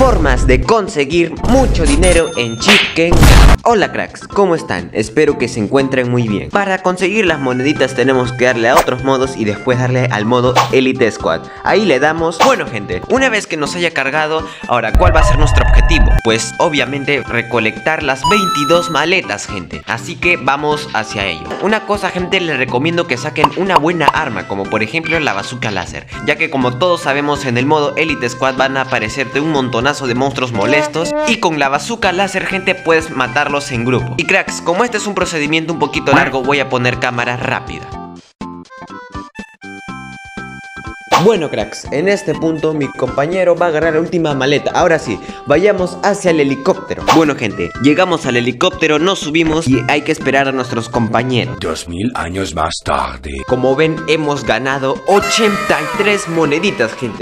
Formas de conseguir mucho dinero en Chicken Hola cracks, ¿cómo están? Espero que se encuentren muy bien. Para conseguir las moneditas tenemos que darle a otros modos y después darle al modo Elite Squad. Ahí le damos... Bueno gente, una vez que nos haya cargado, ahora ¿cuál va a ser nuestro objetivo? Pues obviamente recolectar las 22 maletas gente. Así que vamos hacia ello. Una cosa gente, les recomiendo que saquen una buena arma Como por ejemplo la bazooka láser Ya que como todos sabemos en el modo Elite Squad van a aparecerte un montonazo de monstruos molestos Y con la bazooka láser gente puedes matarlos en grupo. Y cracks, como este es un procedimiento un poquito largo voy a poner cámara rápida. Bueno cracks, en este punto mi compañero va a agarrar la última maleta. Ahora sí, vayamos hacia el helicóptero. Bueno gente, llegamos al helicóptero, nos subimos y hay que esperar a nuestros compañeros. Dos mil años más tarde. Como ven, hemos ganado 83 moneditas gente